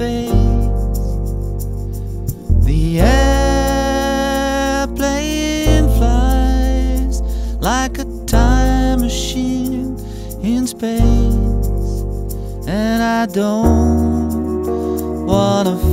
face. The airplane flies like a time machine in space, and I don't wanna.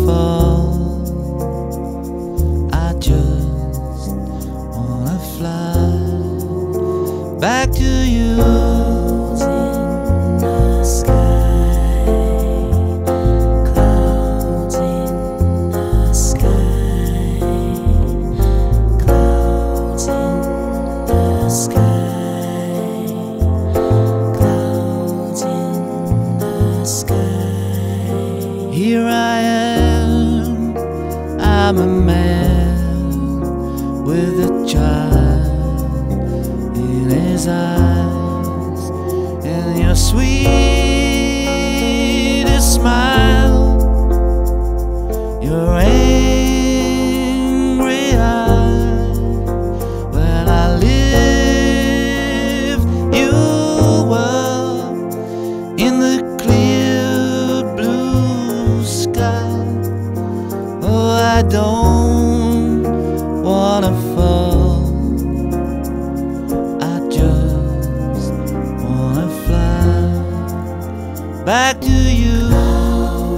Back to you.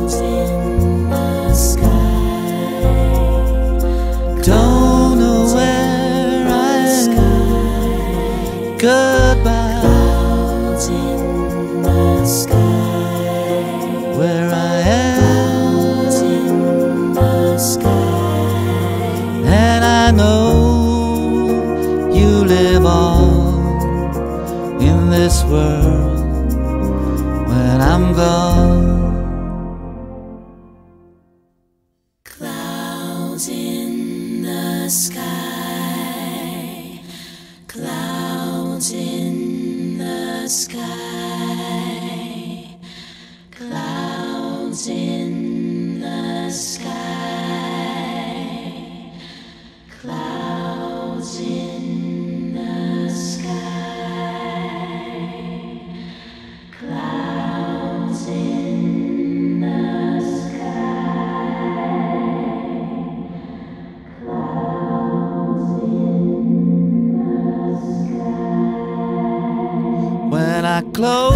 In sky, Don't know where I am. Goodbye, clouds in the sky, where I am. clouds in the sky. And I know you live on in this world sky, clouds in close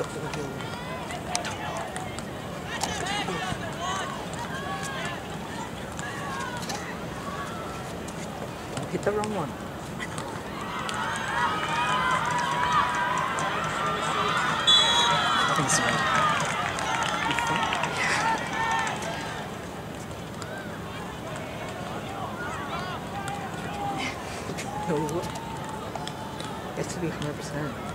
Hit the wrong one. I think so. You? No. It has to be 100%.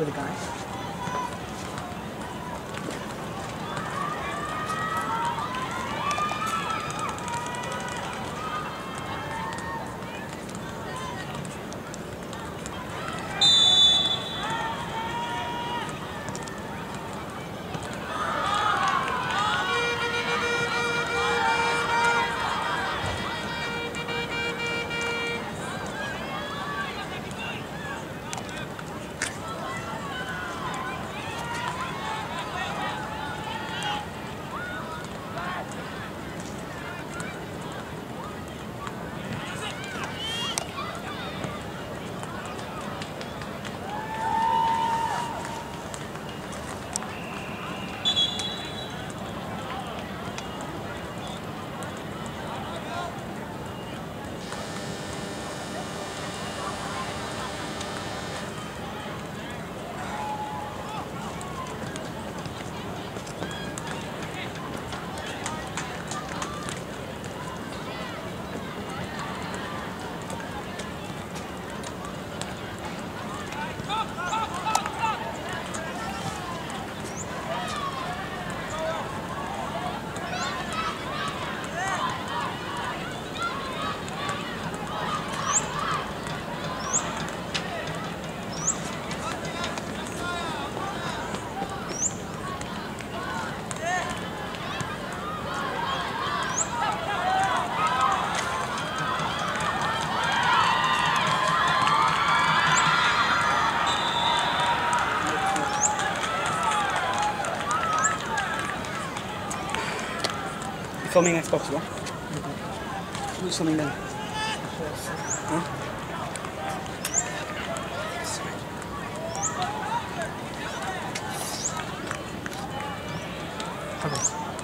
With a guy? Filming Xbox One? Who's filming then? Huh?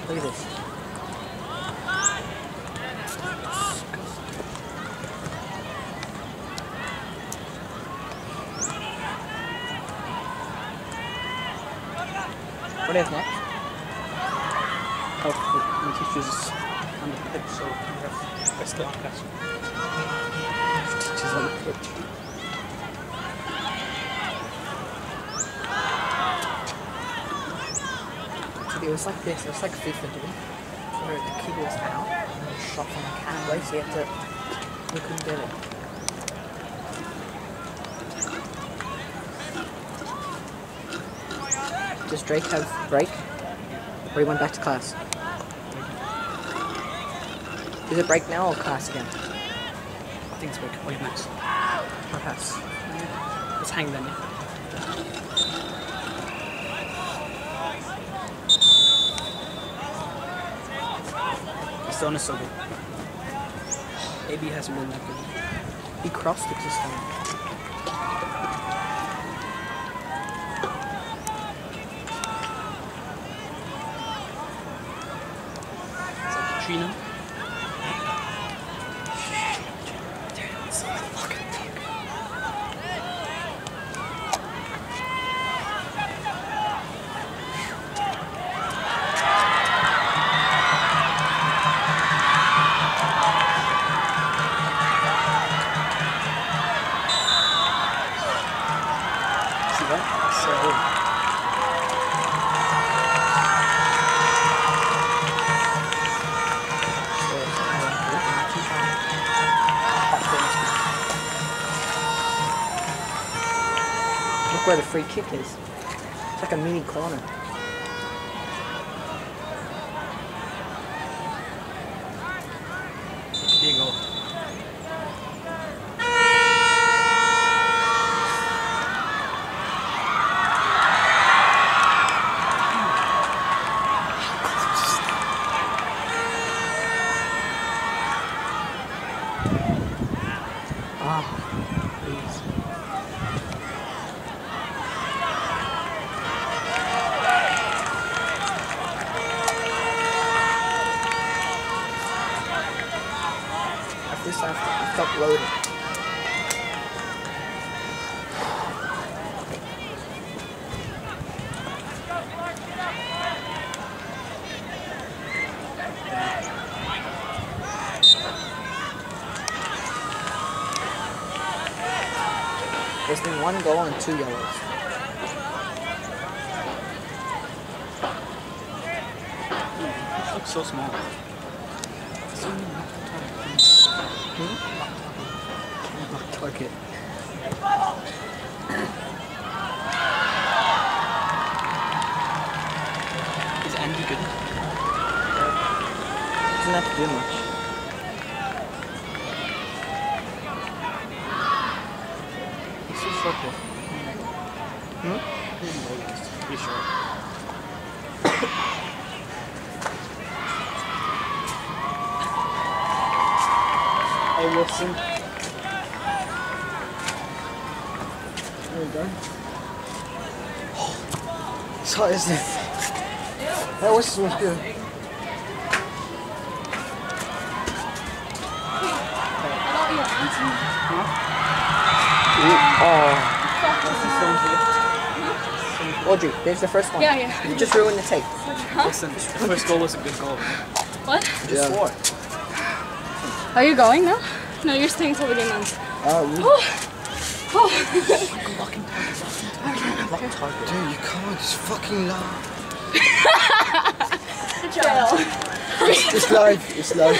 Look at this. What do have next? Oh, the teacher's on the pitch, so we have best on catch. Teacher's on the pitch. It was like this. It was like FIFA doing. Where the key was out and shot from the cat way, so you had to. You couldn't get it. Does Drake have break? Or he went back to class? Is it break now or class again? I think it's. What do you have next? Perhaps. Let's hang then? It's on a so good. AB hasn't been that good. He crossed it this time. Katrina. Look where the free kick is. It's like a mini corner. Ah, please. Least I have to upload it. There's been one goal and two yellows. It looks so small. Target. Is Andy good? Doesn't have to do much. He's so short though. Hmm? He's short. Hey Wilson. There you go. So is it? That was good. Oh. Audrey, there's the first one. Yeah, yeah. You just ruined the tape. Listen, the first goal was a good goal. What? Just Yeah. scored. Are you going now? No, you're staying till the game ends. Uh, we, Oh, lock target. Dude, you can't. It's fucking loud. jail. It's live. It's live.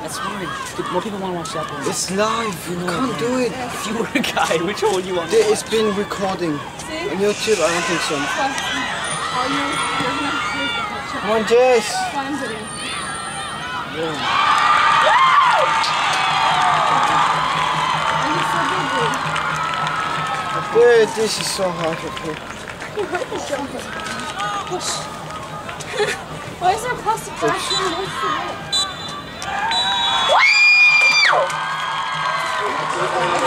That's fine. Dude, More people want to watch that one. It's live. You can't do it. If you were a guy, which hole you want? to Dude, It's watch? been recording. See? On YouTube, I don't think so. Oh, you, you're gonna here's the picture. Come on, Jess. That's dude. This is so hard. Okay. You hurt the jumper. Push. Why is there plastic trash in the